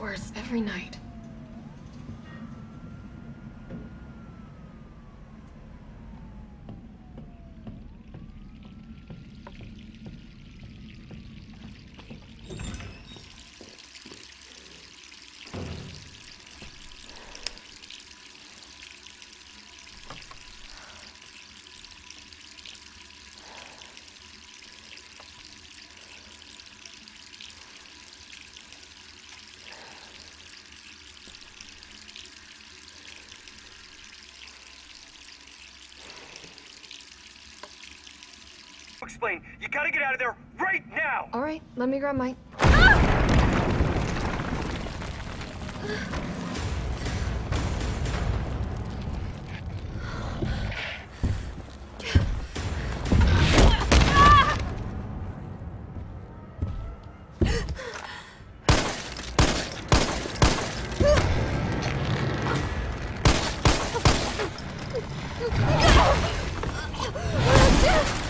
worse every night. Explain. You gotta get out of there right now! All right, let me grab my. Brad!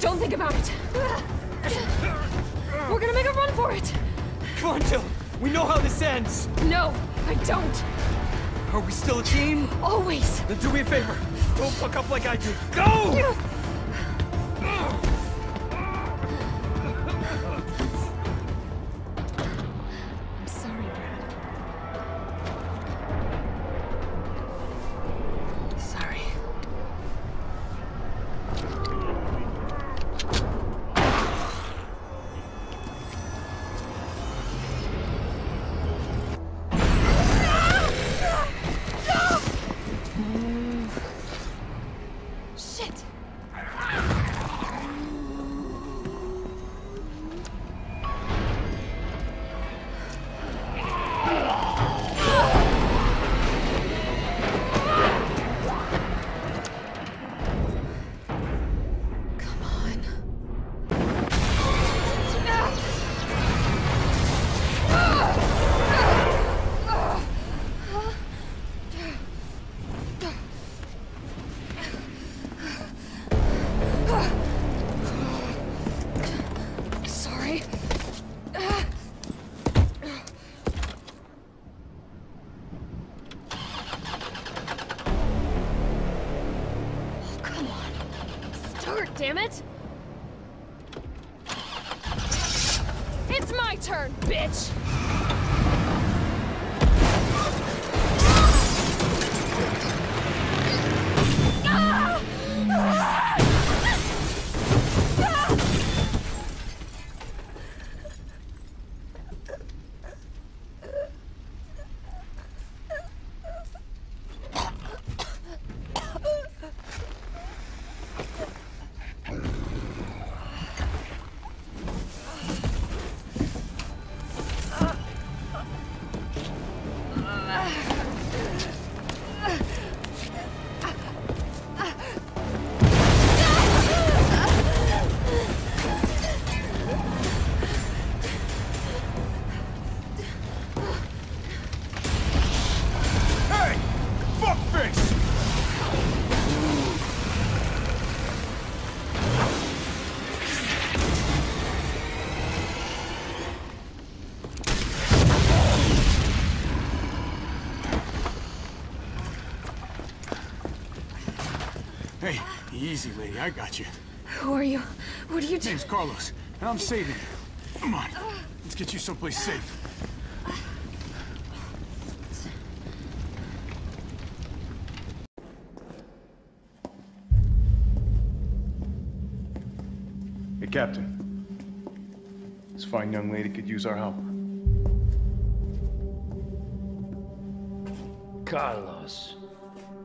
Don't think about it. We're gonna make a run for it. Come on, Jill. We know how this ends. No, I don't. Are we still a team? Always. Then do me a favor. Don't fuck up like I did. Go! Damn it! It's my turn, bitch! that. Easy, lady. I got you. Who are you? What are you doing? Name's Carlos, and I'm saving you. Come on. Let's get you someplace safe. Hey, Captain. This fine young lady could use our help. Carlos,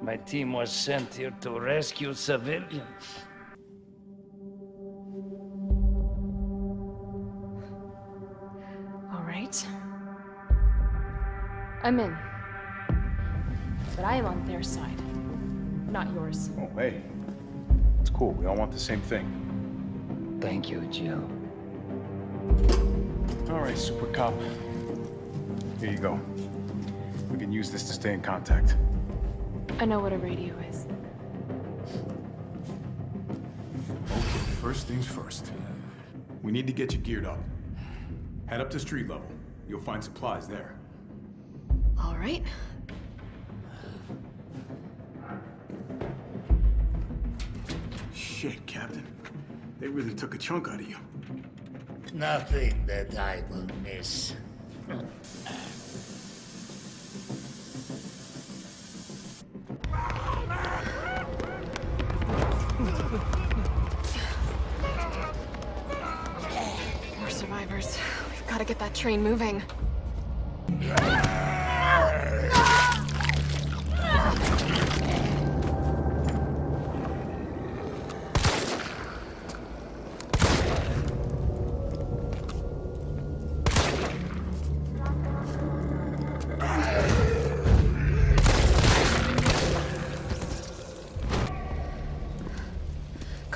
My team was sent here to rescue civilians. All right. I'm in. But I am on their side, not yours. Oh, hey. It's cool. We all want the same thing. Thank you, Jill. All right, Super Cop. Here you go. We can use this to stay in contact. I know what a radio is. Okay, first things first. We need to get you geared up. Head up to street level. You'll find supplies there. All right. Shit, Captain. They really took a chunk out of you. Nothing that I will miss. More survivors. We've got to get that train moving.